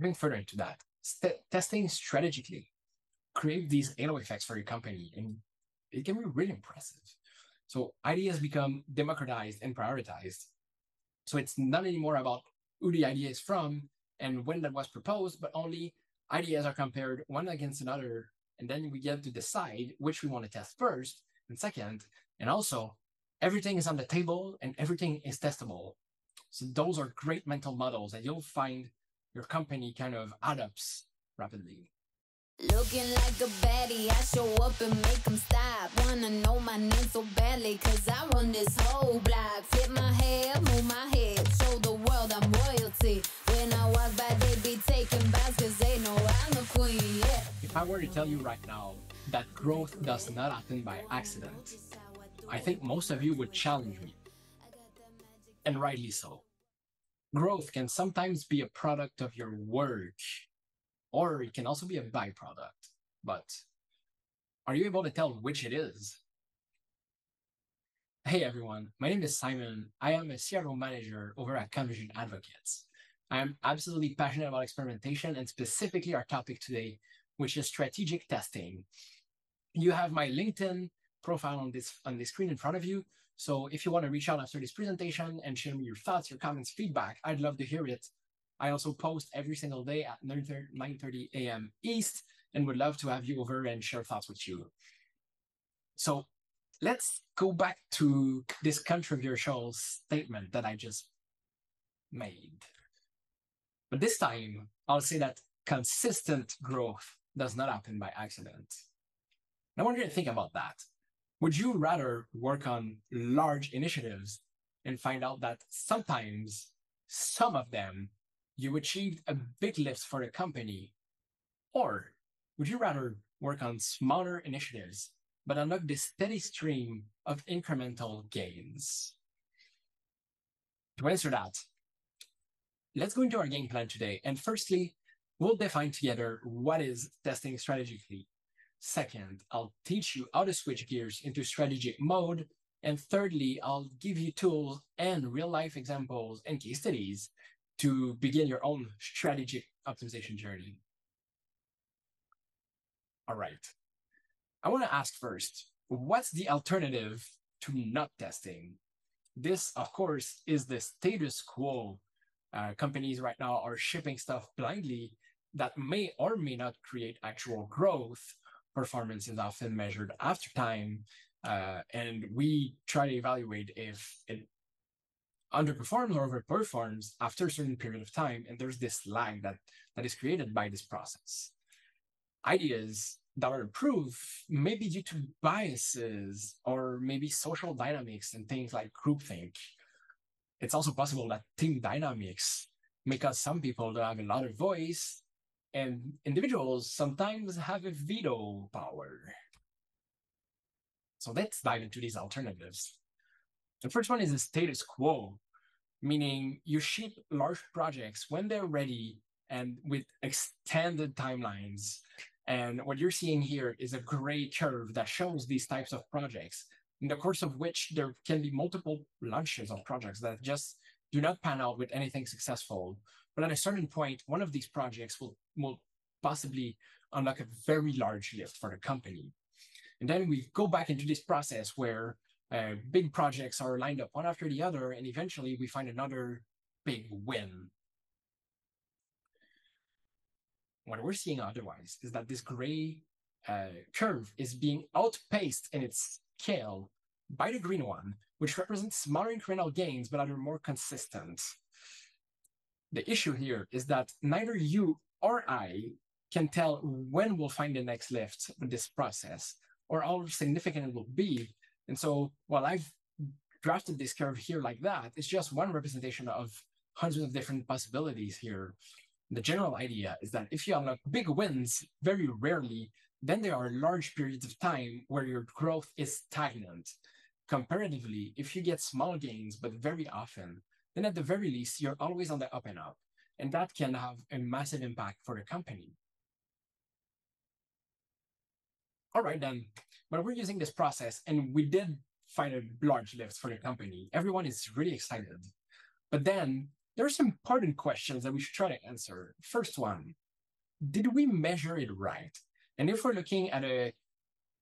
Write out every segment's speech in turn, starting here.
going further into that, st- testing strategically create these halo effects for your company, and it can be really impressive. So ideas become democratized and prioritized. So it's not anymore about who the idea is from and when that was proposed, but only ideas are compared one against another. And then we get to decide which we want to test first and second. And also, everything is on the table and everything is testable. So those are great mental models that you'll find your company kind of adopts rapidly. Looking like a baddie, I show up and make them stop. Wanna know my name so badly, cause I run this whole block. Flip my hair, move my head, show the world I'm royalty. When I walk by, they be taking bows, cause they know I'm the queen, yeah. If I were to tell you right now that growth does not happen by accident, I think most of you would challenge me. And rightly so. Growth can sometimes be a product of your work or it can also be a byproduct. But are you able to tell which it is? Hey everyone, my name is Simon. I am a CRO manager over at Conversion Advocates. I am absolutely passionate about experimentation and specifically our topic today, which is strategic testing. You have my LinkedIn profile on this on the screen in front of you. So if you want to reach out after this presentation and share me your thoughts, your comments, feedback, I'd love to hear it. I also post every single day at 9.30 a.m. East and would love to have you over and share thoughts with you. So let's go back to this controversial statement that I just made. But this time, I'll say that consistent growth does not happen by accident. I want you to think about that. Would you rather work on large initiatives and find out that sometimes some of them you achieved a big lift for the company? Or would you rather work on smaller initiatives but unlock the steady stream of incremental gains? To answer that, let's go into our game plan today. And firstly, we'll define together what is testing strategically. Second, I'll teach you how to switch gears into strategic mode. And thirdly, I'll give you tools and real life examples and case studies to begin your own strategic optimization journey. All right. I want to ask first, what's the alternative to not testing? This, of course, is the status quo. Uh, companies right now are shipping stuff blindly that may or may not create actual growth. Performance is often measured after time. Uh, and we try to evaluate if it underperforms or overperforms after a certain period of time. And there's this lag that, that is created by this process. Ideas that are improved may be due to biases or maybe social dynamics and things like groupthink. It's also possible that team dynamics make us some people to have a lot of voice and individuals sometimes have a veto power. So let's dive into these alternatives. The first one is the status quo, meaning you ship large projects when they're ready and with extended timelines. And what you're seeing here is a gray curve that shows these types of projects, in the course of which there can be multiple launches of projects that just do not pan out with anything successful. But at a certain point, one of these projects will, will possibly unlock a very large lift for the company. And then we go back into this process where uh, big projects are lined up one after the other, and eventually we find another big win. What we're seeing otherwise is that this gray uh, curve is being outpaced in its scale by the green one, which represents smaller incremental gains but are more consistent. The issue here is that neither you or I can tell when we'll find the next lift with this process or how significant it will be and so while I've drafted this curve here like that, it's just one representation of hundreds of different possibilities here. The general idea is that if you unlock big wins very rarely, then there are large periods of time where your growth is stagnant. Comparatively, if you get small gains, but very often, then at the very least, you're always on the up and up. And that can have a massive impact for the company. All right, then, but we're using this process and we did find a large lift for the company. Everyone is really excited. But then there are some important questions that we should try to answer. First one, did we measure it right? And if we're looking at a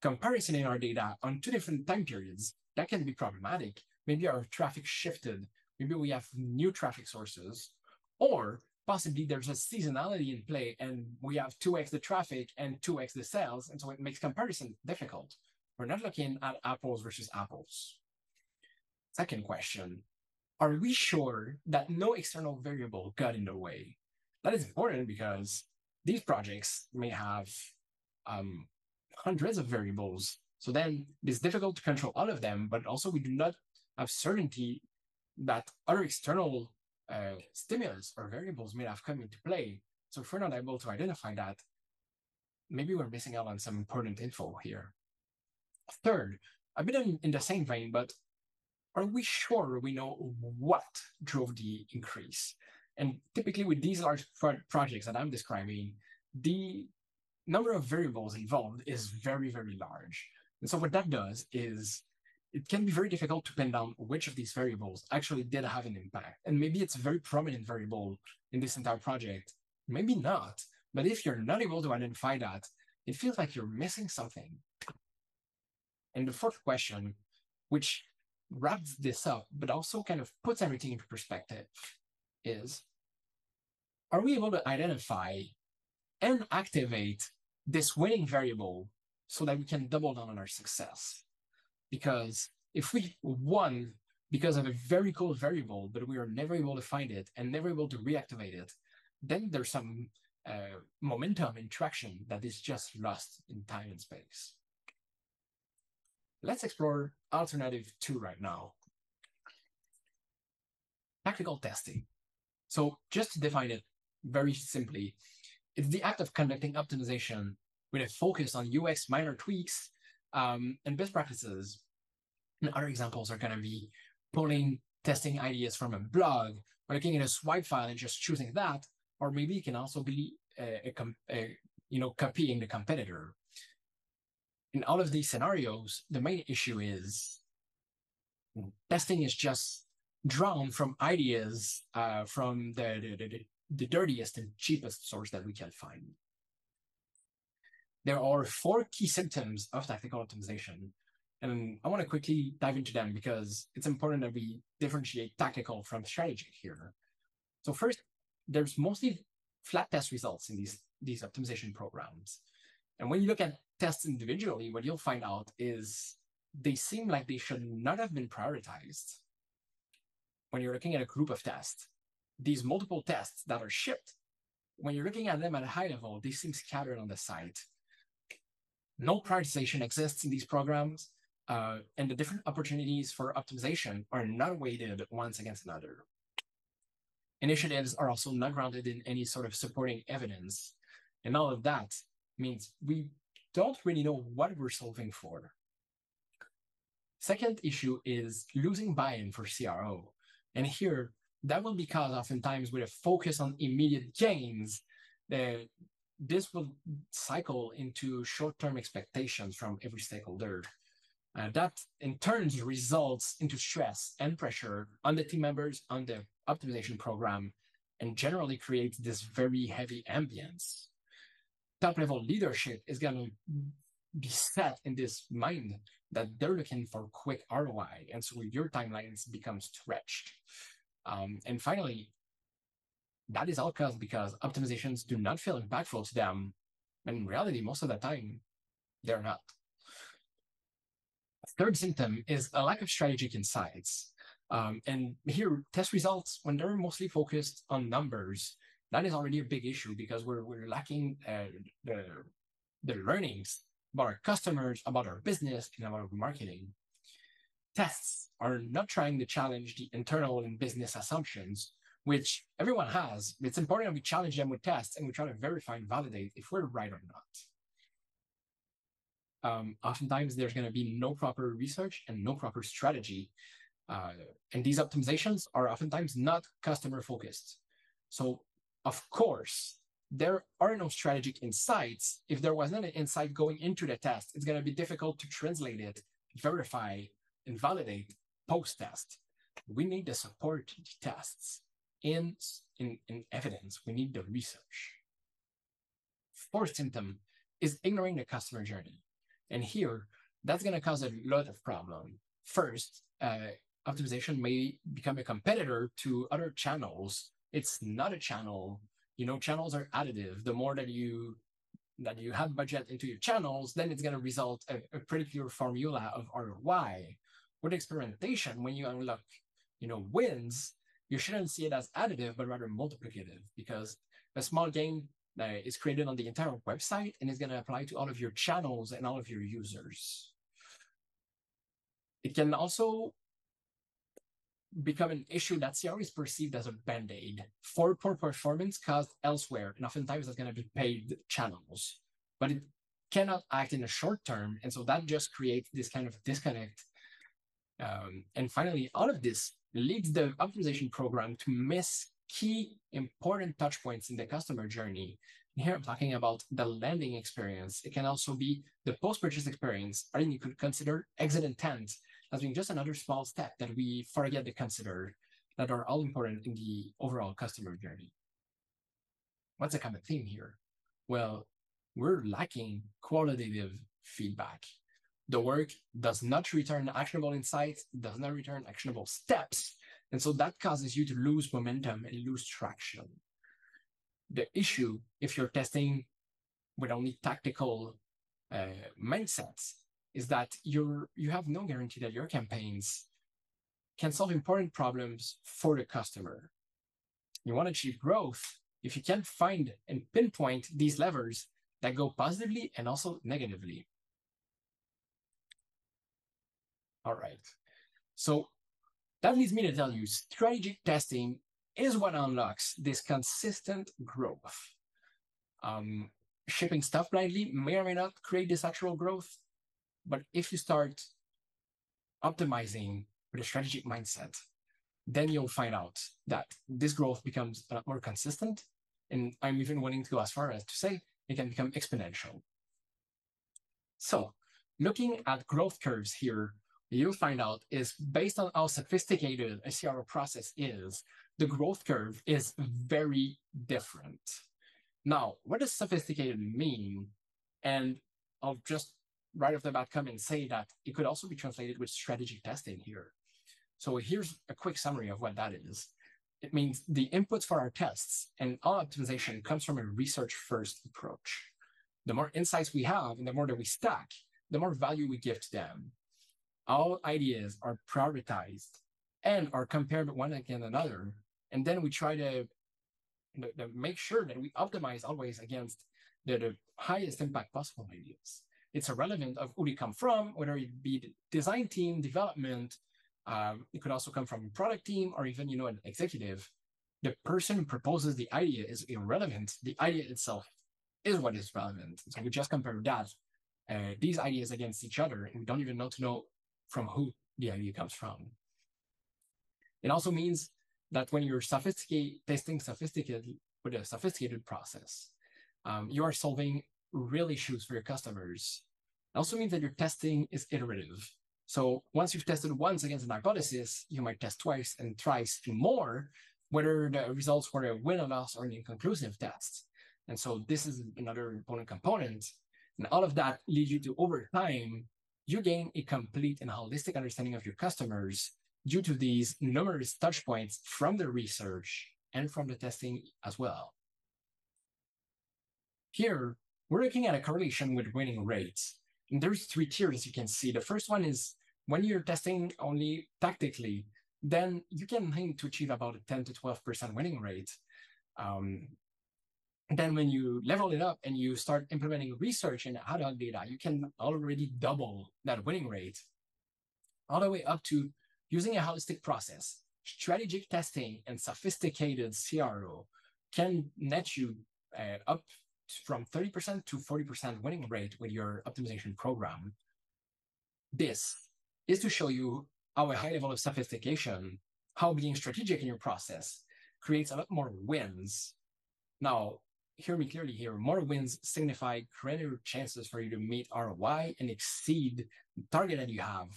comparison in our data on two different time periods, that can be problematic. Maybe our traffic shifted. Maybe we have new traffic sources, or possibly there's a seasonality in play and we have 2x the traffic and 2x the sales. And so it makes comparison difficult. We're not looking at apples versus apples. Second question, are we sure that no external variable got in the way? That is important because these projects may have um, hundreds of variables. So then it's difficult to control all of them, but also we do not have certainty that other external uh, stimulus or variables may have come into play. So if we're not able to identify that, maybe we're missing out on some important info here. Third, a bit in, in the same vein, but are we sure we know what drove the increase? And typically with these large pro projects that I'm describing, the number of variables involved is very, very large. And so what that does is it can be very difficult to pin down which of these variables actually did have an impact. And maybe it's a very prominent variable in this entire project, maybe not. But if you're not able to identify that, it feels like you're missing something. And the fourth question, which wraps this up, but also kind of puts everything into perspective, is are we able to identify and activate this winning variable so that we can double down on our success? Because if we won because of a very cool variable, but we are never able to find it and never able to reactivate it, then there's some uh, momentum and traction that is just lost in time and space. Let's explore alternative two right now. Tactical testing. So just to define it very simply, it's the act of conducting optimization with a focus on UX minor tweaks um, and best practices. And other examples are going to be pulling testing ideas from a blog, or looking at a swipe file and just choosing that, or maybe it can also be a, a, a you know copying the competitor in all of these scenarios, the main issue is testing is just drawn from ideas uh, from the, the, the, the dirtiest and cheapest source that we can find. There are four key symptoms of tactical optimization. And I want to quickly dive into them because it's important that we differentiate tactical from strategy here. So first, there's mostly flat test results in these, these optimization programs. And when you look at tests individually, what you'll find out is they seem like they should not have been prioritized. When you're looking at a group of tests, these multiple tests that are shipped, when you're looking at them at a high level, they seem scattered on the site. No prioritization exists in these programs, uh, and the different opportunities for optimization are not weighted once against another. Initiatives are also not grounded in any sort of supporting evidence, and all of that means we don't really know what we're solving for. Second issue is losing buy-in for CRO. And here, that will be caused oftentimes with a focus on immediate gains. Uh, this will cycle into short-term expectations from every stakeholder. Uh, that in turn results into stress and pressure on the team members on the optimization program and generally creates this very heavy ambience top level leadership is going to be set in this mind that they're looking for quick ROI. And so your timelines become stretched. Um, and finally, that is all caused because optimizations do not feel impactful to them. And in reality, most of the time, they're not. Third symptom is a lack of strategic insights. Um, and here, test results, when they're mostly focused on numbers, that is already a big issue because we're we're lacking uh, the the learnings about our customers, about our business, and about our marketing. Tests are not trying to challenge the internal and business assumptions, which everyone has. It's important that we challenge them with tests and we try to verify and validate if we're right or not. Um, oftentimes, there's going to be no proper research and no proper strategy. Uh, and these optimizations are oftentimes not customer focused. So of course, there are no strategic insights. If there wasn't an insight going into the test, it's going to be difficult to translate it, verify, and validate post test. We need to support the tests. In, in, in evidence, we need the research. Fourth symptom is ignoring the customer journey. And here, that's going to cause a lot of problem. First, uh, optimization may become a competitor to other channels. It's not a channel. You know, channels are additive. The more that you that you have budget into your channels, then it's going to result a, a pretty clear formula of ROI. With experimentation, when you unlock, you know, wins, you shouldn't see it as additive, but rather multiplicative, because a small gain uh, is created on the entire website and is going to apply to all of your channels and all of your users. It can also become an issue that CRO is perceived as a band-aid for poor performance caused elsewhere, and oftentimes that's going to be paid channels. But it cannot act in the short term, and so that just creates this kind of disconnect. Um, and finally, all of this leads the optimization program to miss key important touch points in the customer journey. Here I'm talking about the landing experience. It can also be the post-purchase experience, or you could consider exit intent as being just another small step that we forget to consider that are all important in the overall customer journey. What's a common theme here? Well, we're lacking qualitative feedback. The work does not return actionable insights, does not return actionable steps. And so that causes you to lose momentum and lose traction. The issue, if you're testing with only tactical uh, mindsets, is that you're you have no guarantee that your campaigns can solve important problems for the customer. You want to achieve growth if you can find and pinpoint these levers that go positively and also negatively. All right. So that leads me to tell you strategic testing is what unlocks this consistent growth. Um, shipping stuff blindly may or may not create this actual growth, but if you start optimizing with a strategic mindset, then you'll find out that this growth becomes a lot more consistent. And I'm even willing to go as far as to say it can become exponential. So looking at growth curves here, you'll find out is based on how sophisticated a CRO process is, the growth curve is very different. Now, what does sophisticated mean? And I'll just right off the bat come and say that it could also be translated with strategy testing here. So here's a quick summary of what that is. It means the inputs for our tests and all optimization comes from a research first approach. The more insights we have and the more that we stack, the more value we give to them. All ideas are prioritized and are compared one against another. And then we try to, to, to make sure that we optimize always against the, the highest impact possible ideas it's irrelevant of who they come from, whether it be the design team, development, um, it could also come from a product team or even, you know, an executive. The person who proposes the idea is irrelevant. The idea itself is what is relevant. So we just compare that, uh, these ideas against each other, and we don't even know to know from who the idea comes from. It also means that when you're testing sophisticated with a sophisticated process, um, you are solving real issues for your customers. It also means that your testing is iterative. So once you've tested once against an hypothesis, you might test twice and thrice and more, whether the results were a win or loss or an inconclusive test. And so this is another important component. And all of that leads you to over time, you gain a complete and holistic understanding of your customers due to these numerous touch points from the research and from the testing as well. Here, we're looking at a correlation with winning rates. And there's three tiers you can see. The first one is when you're testing only tactically, then you can aim to achieve about a 10 to 12% winning rate. Um, then when you level it up and you start implementing research and ad data, you can already double that winning rate all the way up to using a holistic process. Strategic testing and sophisticated CRO can net you uh, up from 30% to 40% winning rate with your optimization program. This is to show you how a high level of sophistication, how being strategic in your process creates a lot more wins. Now, hear me clearly here, more wins signify greater chances for you to meet ROI and exceed the target that you have.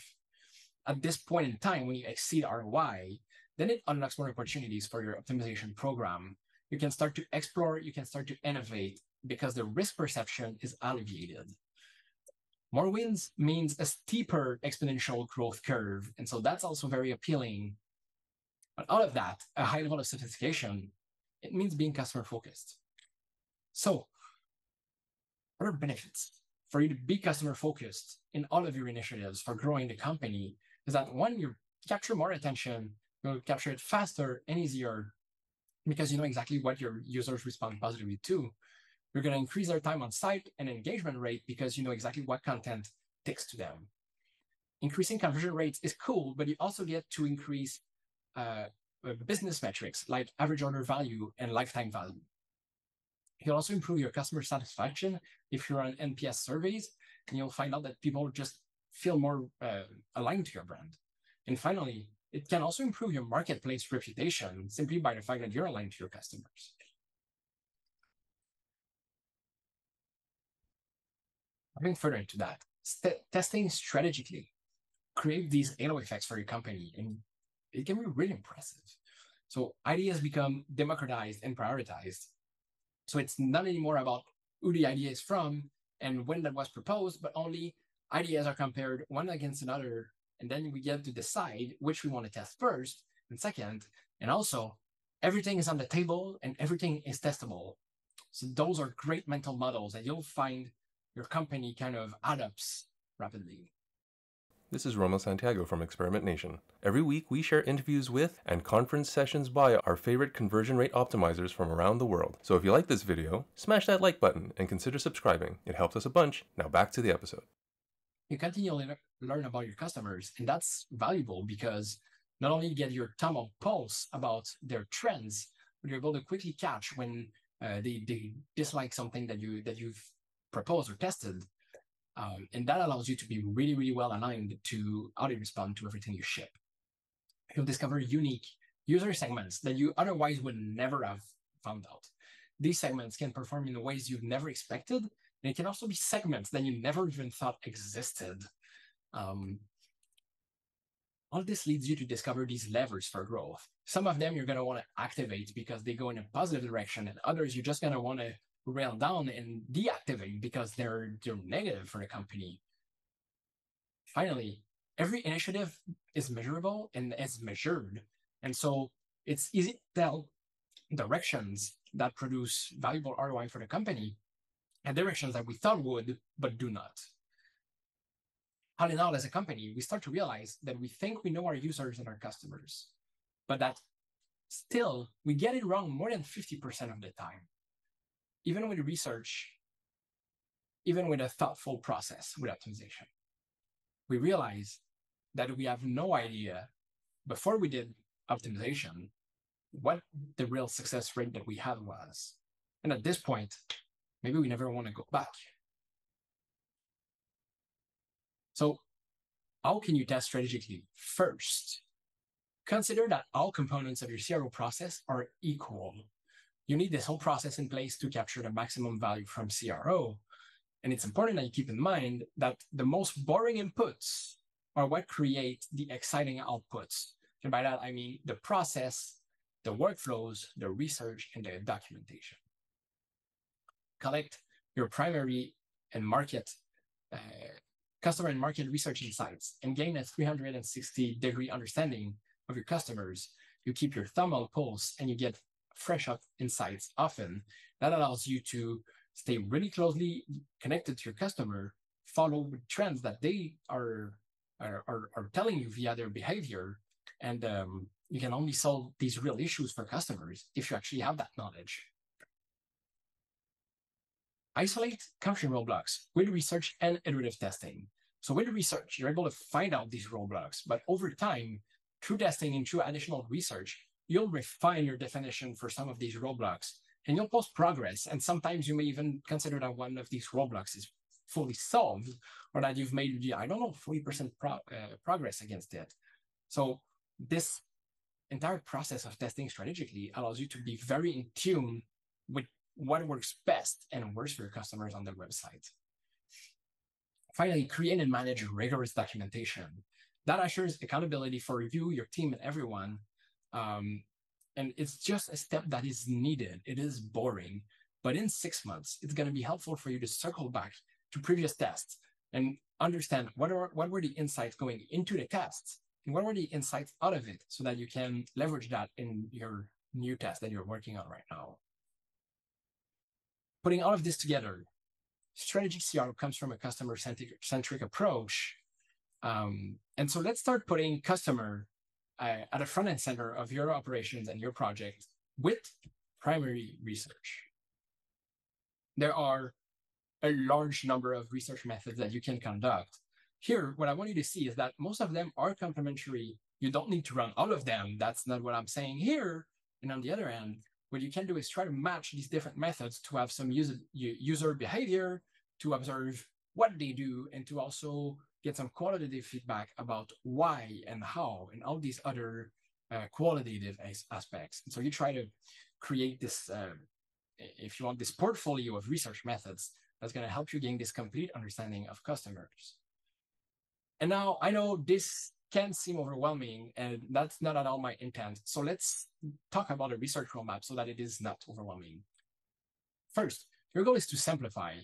At this point in time, when you exceed ROI, then it unlocks more opportunities for your optimization program. You can start to explore, you can start to innovate because the risk perception is alleviated. More wins means a steeper exponential growth curve. And so that's also very appealing. But out of that, a high level of sophistication, it means being customer focused. So, what are benefits for you to be customer focused in all of your initiatives for growing the company? Is that one, you capture more attention, you'll capture it faster and easier because you know exactly what your users respond positively to. You're going to increase their time on site and engagement rate because you know exactly what content takes to them. Increasing conversion rates is cool, but you also get to increase uh, uh, business metrics like average order value and lifetime value. You'll also improve your customer satisfaction if you run NPS surveys, and you'll find out that people just feel more uh, aligned to your brand. And finally, it can also improve your marketplace reputation simply by the fact that you're aligned to your customers. Going further into that, st- testing strategically create these halo effects for your company, and it can be really impressive. So ideas become democratized and prioritized. So it's not anymore about who the idea is from and when that was proposed, but only ideas are compared one against another. And then we get to decide which we want to test first and second. And also, everything is on the table and everything is testable. So those are great mental models that you'll find your company kind of adapts rapidly. This is Rommil Santiago from Experiment Nation. Every week, we share interviews with and conference sessions by our favorite conversion rate optimizers from around the world. So if you like this video, smash that like button and consider subscribing. It helps us a bunch. Now back to the episode. You continually learn about your customers, and that's valuable because not only you get your thumb on pulse about their trends, but you're able to quickly catch when uh, they, they dislike something that you that you've proposed or tested um, and that allows you to be really, really well aligned to how they respond to everything you ship. You'll discover unique user segments that you otherwise would never have found out. These segments can perform in ways you've never expected, and it can also be segments that you never even thought existed. Um, all this leads you to discover these levers for growth. Some of them you're going to want to activate because they go in a positive direction, and others you're just going to want to rail down and deactivate because they're they're negative for the company. Finally, every initiative is measurable and is measured. And so it's easy to tell directions that produce valuable ROI for the company and directions that we thought would, but do not. All in all, as a company, we start to realize that we think we know our users and our customers, but that still we get it wrong more than 50% of the time even with research, even with a thoughtful process with optimization, we realize that we have no idea before we did optimization what the real success rate that we had was. And at this point, maybe we never want to go back. So, how can you test strategically? First, consider that all components of your CRO process are equal you need this whole process in place to capture the maximum value from CRO. And it's important that you keep in mind that the most boring inputs are what create the exciting outputs. And by that, I mean the process, the workflows, the research, and the documentation. Collect your primary and market, uh, customer and market research insights and gain a 360 degree understanding of your customers. You keep your thumb on pulse and you get fresh insights often. That allows you to stay really closely connected to your customer, follow trends that they are are, are, are telling you via their behavior, and um, you can only solve these real issues for customers if you actually have that knowledge. Isolate country roadblocks with research and iterative testing. So with research, you're able to find out these roadblocks, but over time, through testing and through additional research, you'll refine your definition for some of these roadblocks and you'll post progress. And sometimes you may even consider that one of these roadblocks is fully solved or that you've made, I don't know, 40% pro- uh, progress against it. So this entire process of testing strategically allows you to be very in tune with what works best and works for your customers on their website. Finally, create and manage rigorous documentation. That assures accountability for you, your team, and everyone Um, and it's just a step that is needed. It is boring, but in six months, it's going to be helpful for you to circle back to previous tests and understand what are what were the insights going into the tests and what were the insights out of it so that you can leverage that in your new test that you're working on right now. Putting all of this together, strategic CR comes from a customer centric approach. Um, and so let's start putting customer uh, at the front end center of your operations and your project with primary research. There are a large number of research methods that you can conduct. Here, what I want you to see is that most of them are complementary. You don't need to run all of them. That's not what I'm saying here. And on the other hand, what you can do is try to match these different methods to have some user, user behavior, to observe what they do, and to also get some qualitative feedback about why and how and all these other uh, qualitative aspects. And so you try to create this, uh, if you want, this portfolio of research methods that's going to help you gain this complete understanding of customers. And now I know this can seem overwhelming, and that's not at all my intent. So let's talk about a research roadmap so that it is not overwhelming. First, your goal is to simplify.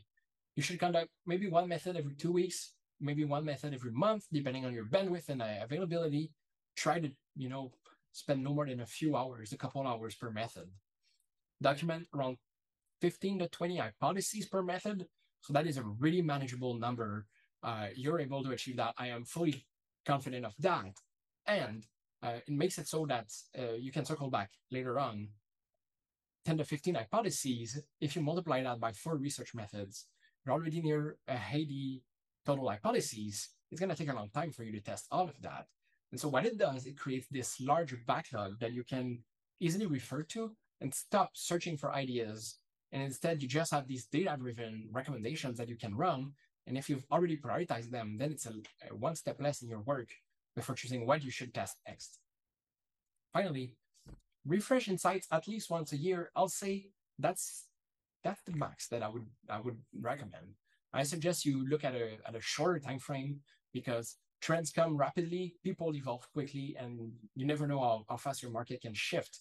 You should conduct maybe one method every two weeks, maybe one method every month, depending on your bandwidth and availability. Try to, you know, spend no more than a few hours, a couple hours per method. Document around 15 to 20 hypotheses per method. So that is a really manageable number. Uh, you're able to achieve that. I am fully confident of that. And uh, it makes it so that uh, you can circle back later on 10 to 15 hypotheses. If you multiply that by four research methods, you're already near a 80 total hypotheses. It's going to take a long time for you to test all of that. And so what it does, it creates this large backlog that you can easily refer to and stop searching for ideas and instead, you just have these data-driven recommendations that you can run. And if you've already prioritized them, then it's a, a one step less in your work before choosing what you should test next. Finally, refresh insights at least once a year. I'll say that's that's the max that I would I would recommend. I suggest you look at a at a shorter time frame because trends come rapidly, people evolve quickly, and you never know how, how fast your market can shift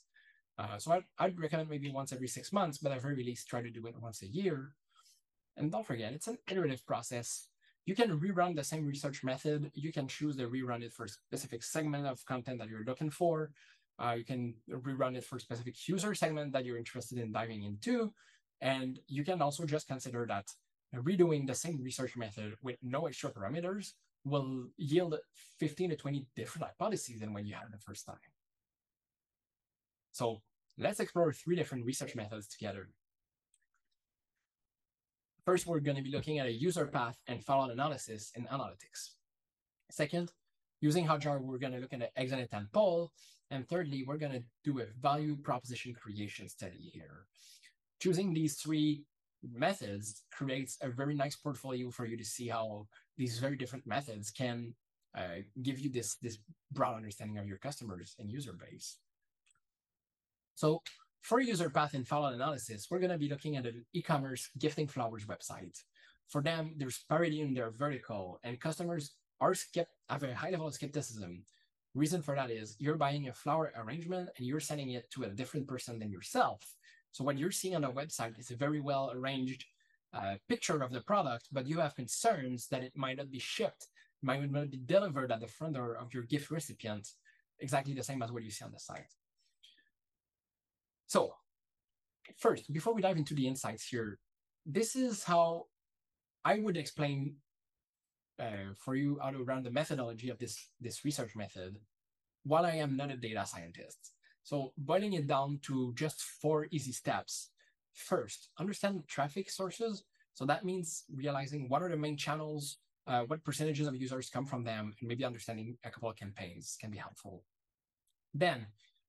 uh, so I'd, I'd recommend maybe once every six months, but at very least try to do it once a year. And don't forget, it's an iterative process. You can rerun the same research method. You can choose to rerun it for a specific segment of content that you're looking for. Uh, you can rerun it for a specific user segment that you're interested in diving into. And you can also just consider that redoing the same research method with no extra parameters will yield 15 to 20 different hypotheses than when you had it the first time. So let's explore three different research methods together. First, we're going to be looking at a user path and fallout analysis in analytics. Second, using Hotjar, we're going to look at an exit intent poll. And thirdly, we're going to do a value proposition creation study here. Choosing these three methods creates a very nice portfolio for you to see how these very different methods can uh, give you this, this broad understanding of your customers and user base. So for user path and fallout analysis, we're going to be looking at an e-commerce gifting flowers website. For them, there's parity in their vertical, and customers are skept- have a high level of skepticism. Reason for that is you're buying a flower arrangement and you're sending it to a different person than yourself. So what you're seeing on the website is a very well arranged uh, picture of the product, but you have concerns that it might not be shipped, might not be delivered at the front door of your gift recipient, exactly the same as what you see on the site. So first, before we dive into the insights here, this is how I would explain uh, for you how to run the methodology of this, this research method while I am not a data scientist. So boiling it down to just four easy steps. First, understand traffic sources. So that means realizing what are the main channels, uh, what percentages of users come from them, and maybe understanding a couple of campaigns can be helpful. Then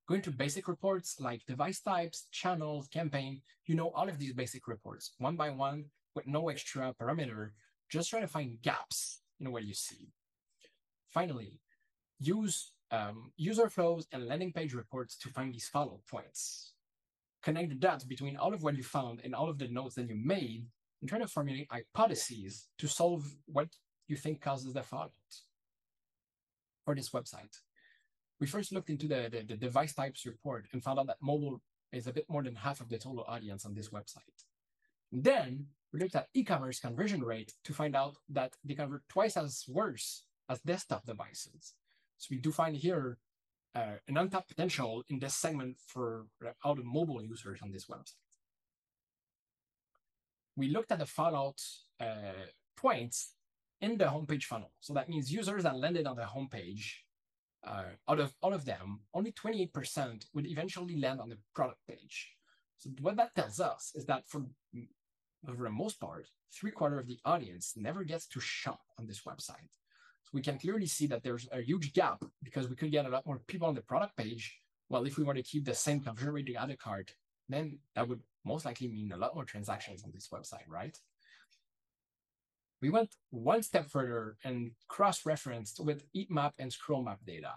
Going to basic reports like device types, channels, campaign, you know all of these basic reports one by one with no extra parameter. Just try to find gaps in what you see. Finally, use um, user flows and landing page reports to find these fallout points. Connect the dots between all of what you found and all of the notes that you made and try to formulate hypotheses to solve what you think causes the fallout for this website. we first looked into the, the, the device types report and found out that mobile is a bit more than half of the total audience on this website. Then we looked at e-commerce conversion rate to find out that they convert twice as worse as desktop devices. So we do find here uh, an untapped potential in this segment for all the mobile users on this website. We looked at the fallout uh, points in the homepage funnel. So that means users that landed on the homepage, uh, out of all of them, only 28% would eventually land on the product page. So what that tells us is that for, for the most part, three quarter of the audience never gets to shop on this website. So we can clearly see that there's a huge gap because we could get a lot more people on the product page. Well, if we want to keep the same conversion rate to add a cart, then that would most likely mean a lot more transactions on this website, right? We went one step further and cross-referenced with heat map and scroll map data.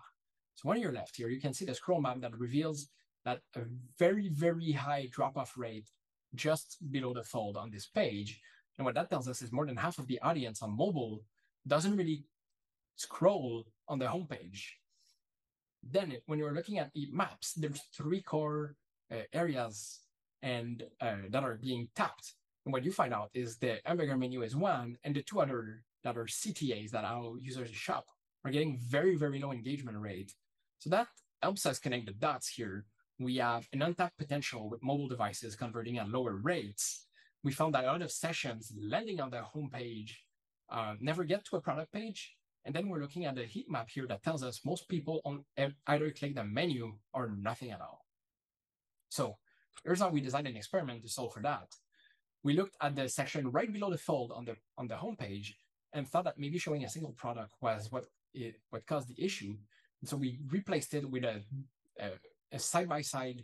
So on your left here, you can see the scroll map that reveals that a very, very high drop-off rate just below the fold on this page. And what that tells us is more than half of the audience on mobile doesn't really scroll on the homepage. Then when you're looking at the maps, there's three core uh, areas and uh, that are being tapped. And what you find out is the hamburger menu is one, and the two other that are CTAs that allow users shop are getting very, very low engagement rate. So that helps us connect the dots here. We have an untapped potential with mobile devices converting at lower rates. We found that a lot of sessions landing on the homepage uh, never get to a product page, and then we're looking at the heat map here that tells us most people on either click the menu or nothing at all. So here's how we designed an experiment to solve for that. We looked at the section right below the fold on the on the homepage and thought that maybe showing a single product was what it what caused the issue. And so we replaced it with a a side by side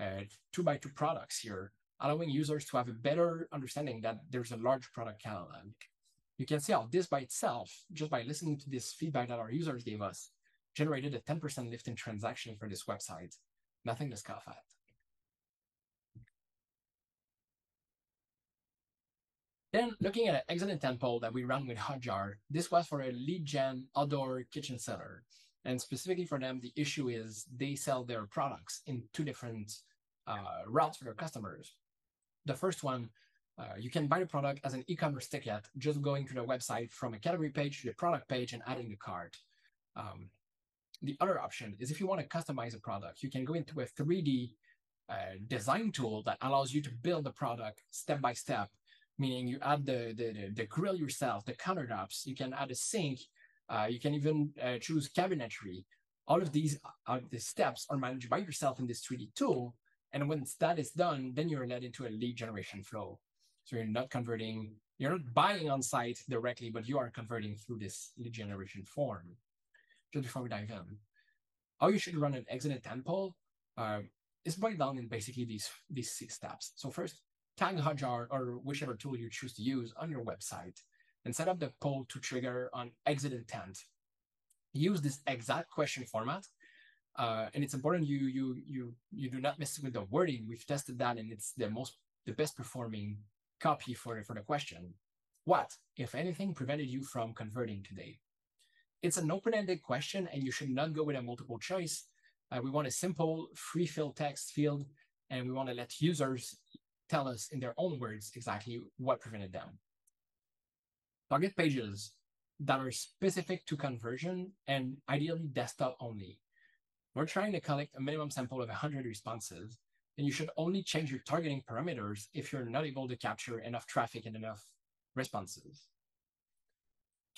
uh, two by two products here, allowing users to have a better understanding that there's a large product catalog you can see how this by itself, just by listening to this feedback that our users gave us, generated a 10% lift in transaction for this website. Nothing to scoff at. Then looking at an exit intent poll that we ran with Hotjar, this was for a lead gen outdoor kitchen seller. And specifically for them, the issue is they sell their products in two different uh, routes for their customers. The first one uh, you can buy the product as an e-commerce ticket, just going to the website from a category page to the product page and adding the cart. Um, the other option is if you want to customize a product, you can go into a 3D uh, design tool that allows you to build the product step by step, meaning you add the, the, the grill yourself, the countertops, you can add a sink, uh, you can even uh, choose cabinetry. All of these uh, the steps are managed by yourself in this 3D tool. And once that is done, then you're led into a lead generation flow. So you're not converting, you're not buying on site directly, but you are converting through this lead generation form. Just before we dive in, how you should run an exit intent poll uh, is broken down in basically these, these six steps. So first, tag Hotjar or whichever tool you choose to use on your website and set up the poll to trigger on exit intent. Use this exact question format. Uh, and it's important you you you you do not mess with the wording. We've tested that, and it's the most the best performing copy for, for the question. What, if anything, prevented you from converting today? It's an open-ended question and you should not go with a multiple choice. Uh, we want a simple free fill text field and we want to let users tell us in their own words exactly what prevented them. Target pages that are specific to conversion and ideally desktop only. We're trying to collect a minimum sample of 100 responses then you should only change your targeting parameters if you're not able to capture enough traffic and enough responses.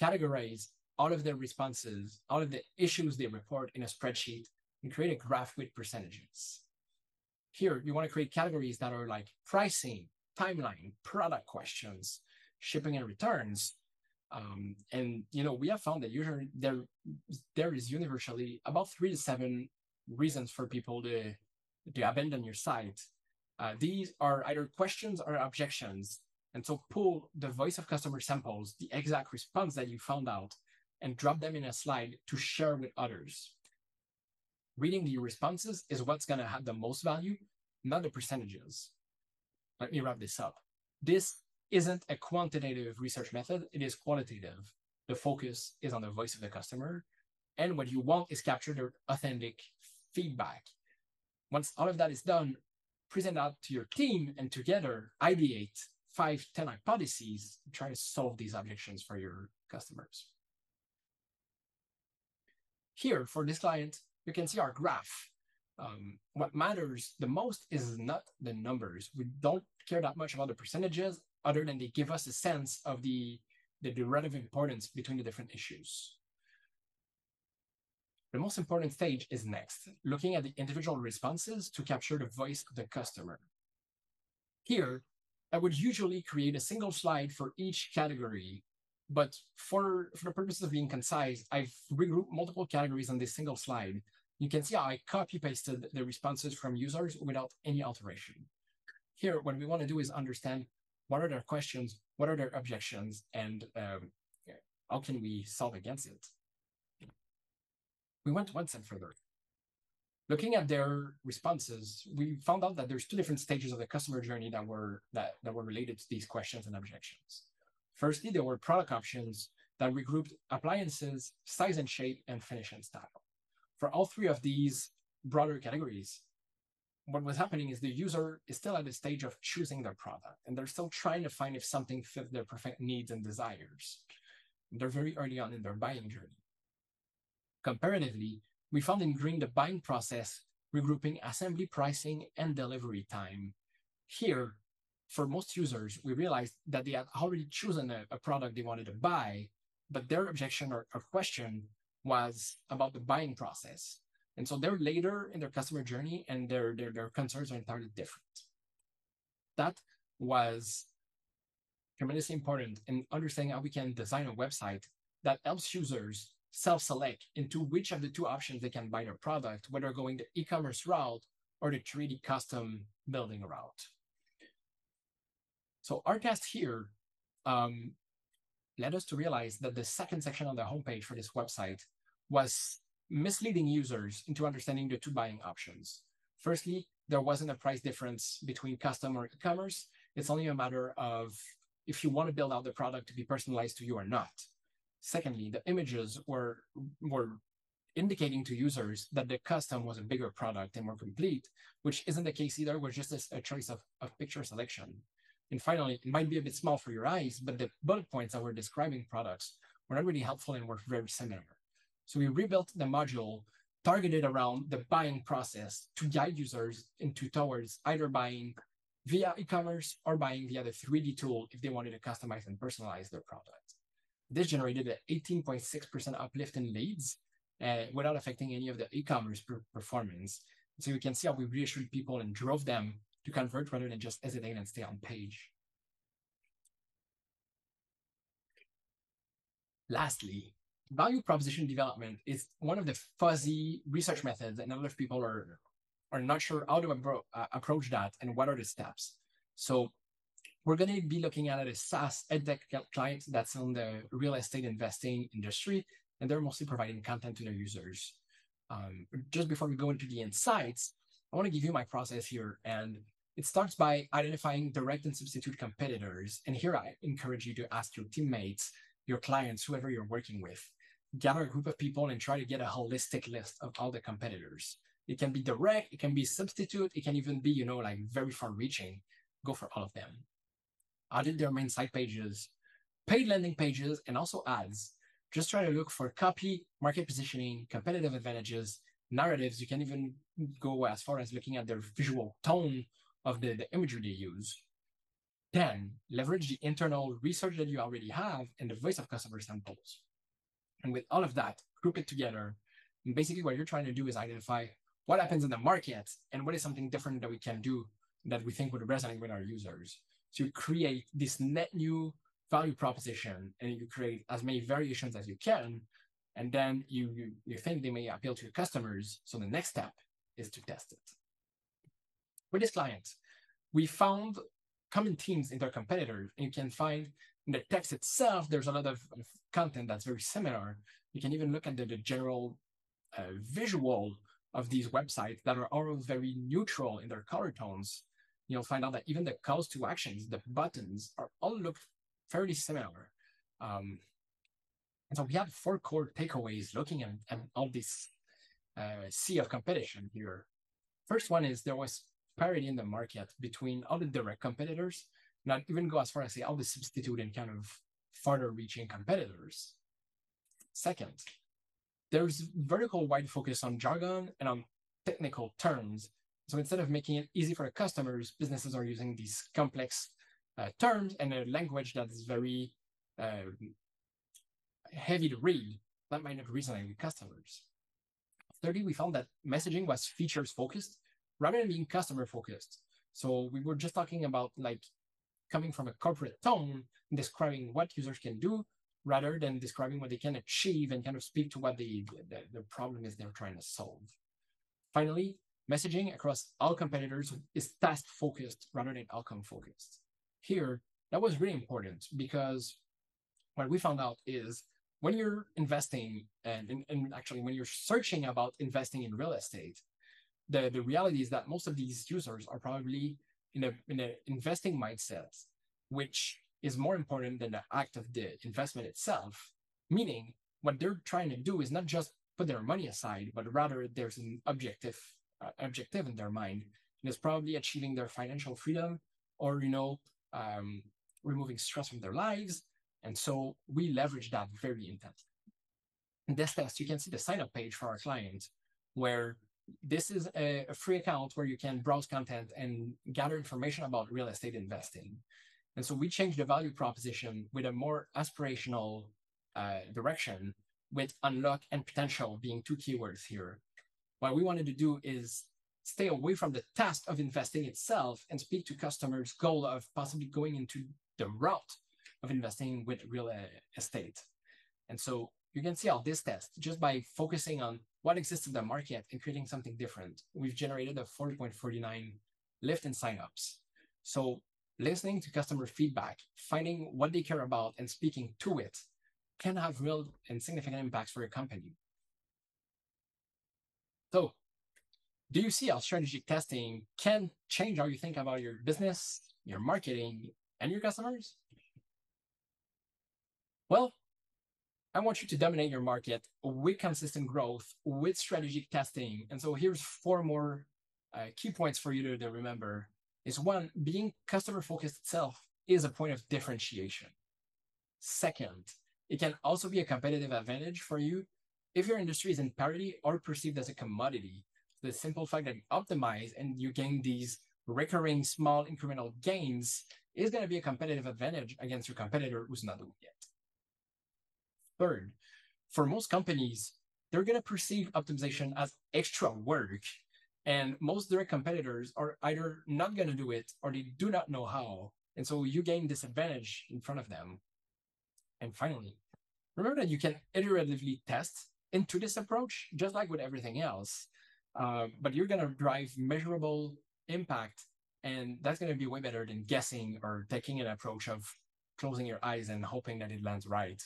Categorize all of their responses, all of the issues they report in a spreadsheet, and create a graph with percentages. Here, you want to create categories that are like pricing, timeline, product questions, shipping and returns. Um, and you know, we have found that usually there there is universally about three to seven reasons for people to to abandon your site. Uh, these are either questions or objections. And so pull the voice of customer samples, the exact response that you found out, and drop them in a slide to share with others. Reading the responses is what's going to have the most value, not the percentages. Let me wrap this up. This isn't a quantitative research method, it is qualitative. The focus is on the voice of the customer. And what you want is capture their authentic feedback. Once all of that is done, present that to your team and together ideate five, 10 hypotheses, try to solve these objections for your customers. Here, for this client, you can see our graph. Um, what matters the most is not the numbers. We don't care that much about the percentages other than they give us a sense of the, the, the relative importance between the different issues. The most important stage is next, looking at the individual responses to capture the voice of the customer. Here, I would usually create a single slide for each category, but for, for the purposes of being concise, I've regrouped multiple categories on this single slide. You can see how I copy pasted the responses from users without any alteration. Here, what we want to do is understand what are their questions, what are their objections, and um, how can we solve against it. We went one step further. Looking at their responses, we found out that there's two different stages of the customer journey that were that, that were related to these questions and objections. Firstly, there were product options that regrouped appliances, size and shape, and finish and style. For all three of these broader categories, what was happening is the user is still at the stage of choosing their product, and they're still trying to find if something fits their perfect needs and desires. They're very early on in their buying journey. Comparatively, we found in green the buying process, regrouping assembly pricing and delivery time. Here, for most users, we realized that they had already chosen a, a product they wanted to buy, but their objection or, or question was about the buying process. And so they're later in their customer journey and their, their, their concerns are entirely different. That was tremendously important in understanding how we can design a website that helps users self-select into which of the two options they can buy their product, whether going the e-commerce route or the 3D custom building route. So our test here um, led us to realize that the second section on the homepage for this website was misleading users into understanding the two buying options. Firstly, there wasn't a price difference between custom or e-commerce. It's only a matter of if you want to build out the product to be personalized to you or not. Secondly, the images were, were indicating to users that the custom was a bigger product and more complete, which isn't the case either, was just a, a choice of, of picture selection. And finally, it might be a bit small for your eyes, but the bullet points that were describing products were not really helpful and were very similar. So we rebuilt the module targeted around the buying process to guide users into towards either buying via e-commerce or buying via the 3D tool if they wanted to customize and personalize their product. This generated an 18.6% uplift in leads uh, without affecting any of the e-commerce per performance. So you can see how we reassured people and drove them to convert rather than just hesitate and stay on page. Lastly, value proposition development is one of the fuzzy research methods, and a lot of people are are not sure how to appro uh, approach that and what are the steps. So we're going to be looking at a SaaS edtech client that's in the real estate investing industry, and they're mostly providing content to their users. Um, just before we go into the insights, I want to give you my process here. And it starts by identifying direct and substitute competitors. And here I encourage you to ask your teammates, your clients, whoever you're working with, gather a group of people and try to get a holistic list of all the competitors. It can be direct, it can be substitute, it can even be, you know, like very far reaching. Go for all of them audit their main site pages, paid landing pages, and also ads. Just try to look for copy, market positioning, competitive advantages, narratives. You can even go as far as looking at their visual tone of the, the imagery they use. Then leverage the internal research that you already have and the voice of customer samples. And with all of that, group it together. And basically, what you're trying to do is identify what happens in the market and what is something different that we can do that we think would resonate with our users to create this net new value proposition. And you create as many variations as you can. And then you, you, you think they may appeal to your customers. So the next step is to test it. With this client we found common themes in their competitors and you can find in the text itself there's a lot of, of content that's very similar. You can even look at the, the general uh, visual of these websites that are all very neutral in their color tones you'll find out that even the calls to actions, the buttons, are all look fairly similar. Um, And so we have four core takeaways looking at, at all this uh, sea of competition here. First one is there was parity in the market between all the direct competitors, not even go as far as say all the substitute and kind of farther reaching competitors. Second, there's vertical wide focus on jargon and on technical terms. So instead of making it easy for the customers, businesses are using these complex uh, terms and a language that is very uh, heavy to read that might not resonate with customers. Thirdly, we found that messaging was features focused rather than being customer focused. So we were just talking about like coming from a corporate tone, describing what users can do rather than describing what they can achieve and kind of speak to what the, the, the problem is they're trying to solve. Finally, messaging across all competitors is task focused rather than outcome focused. Here, that was really important because what we found out is when you're investing and, and, actually when you're searching about investing in real estate, the, the reality is that most of these users are probably in a in an investing mindset, which is more important than the act of the investment itself. Meaning, what they're trying to do is not just put their money aside, but rather there's an objective uh, objective in their mind, and it's probably achieving their financial freedom or you know um, removing stress from their lives. And so we leverage that very intensely. In this test, you can see the sign up page for our client where this is a, a, free account where you can browse content and gather information about real estate investing. And so we changed the value proposition with a more aspirational uh, direction with unlock and potential being two keywords here. What we wanted to do is stay away from the task of investing itself and speak to customers' goal of possibly going into the route of investing with real uh, estate. And so you can see how this test, just by focusing on what exists in the market and creating something different, we've generated a 40.49 lift in signups. So listening to customer feedback, finding what they care about and speaking to it can have real and significant impacts for your company. So do you see how strategic testing can change how you think about your business, your marketing, and your customers? Well, I want you to dominate your market with consistent growth, with strategic testing. And so here's four more uh, key points for you to, remember. Is one, being customer focused itself is a point of differentiation. Second, it can also be a competitive advantage for you if your industry is in parity or perceived as a commodity. The simple fact that you optimize and you gain these recurring small incremental gains is going to be a competitive advantage against your competitor who's not doing it. Third, for most companies, they're going to perceive optimization as extra work. And most direct competitors are either not going to do it or they do not know how. And so you gain this advantage in front of them. And finally, remember that you can iteratively test into this approach, just like with everything else. Uh, but you're going to drive measurable impact. And that's going to be way better than guessing or taking an approach of closing your eyes and hoping that it lands right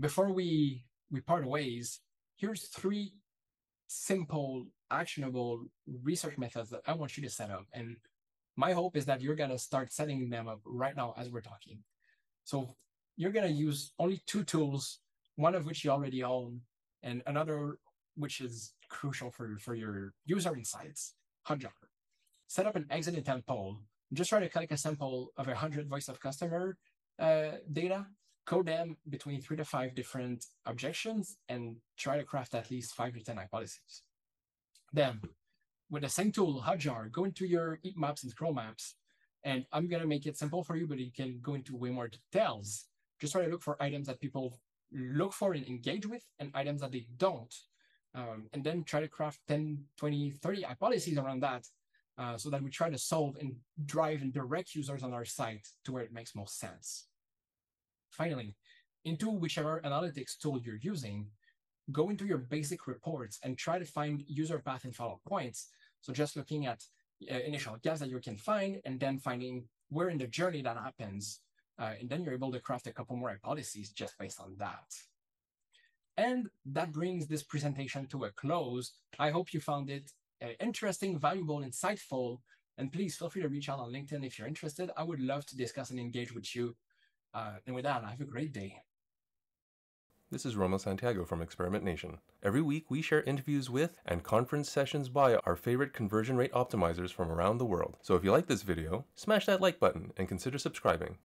before we we part ways, here's three simple, actionable research methods that I want you to set up. And my hope is that you're gonna start setting them up right now as we're talking. So you're gonna use only two tools, one of which you already own, and another which is crucial for, for your user insights, Hotjar. Set up an exit intent poll. Just try to collect a sample of 100 voice of customer uh, data code them between three to five different objections and try to craft at least five to 10 hypotheses. Then with the same tool, Hotjar, go into your heat maps and scroll maps. And I'm going to make it simple for you, but you can go into way more details. Just try to look for items that people look for and engage with and items that they don't. Um, and then try to craft 10, 20, 30 hypotheses around that uh, so that we try to solve and drive and direct users on our site to where it makes most sense. Finally, into whichever analytics tool you're using, go into your basic reports and try to find user path and fallout points. So just looking at uh, initial gaps that you can find and then finding where in the journey that happens. Uh, and then you're able to craft a couple more hypotheses just based on that. And that brings this presentation to a close. I hope you found it uh, interesting, valuable, insightful. And please feel free to reach out on LinkedIn if you're interested. I would love to discuss and engage with you Uh, and with that, I have a great day. This is Rommil Santiago from Experiment Nation. Every week, we share interviews with and conference sessions by our favorite conversion rate optimizers from around the world. So if you like this video, smash that like button and consider subscribing.